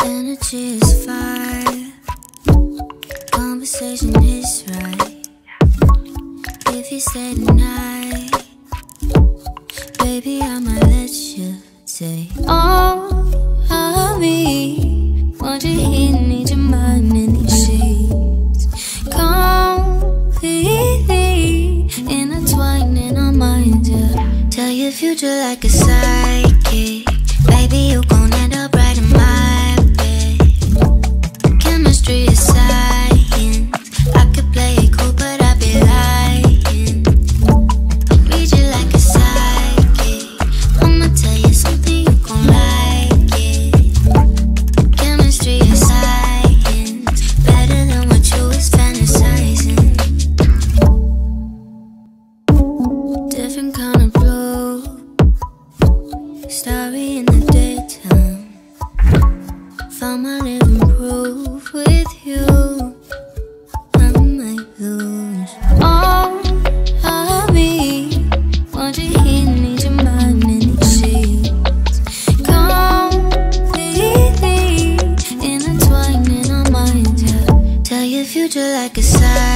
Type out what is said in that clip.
Energy is fire. Conversation is right. If you stay tonight, baby, I might let you say oh, all of me. Want you in the future like a psychic. Starry in the daytime. Found my living proof with you. I might lose all of me. Won't you hear me to mind in the sheets Completely intertwining our minds. Tell your future like a sign.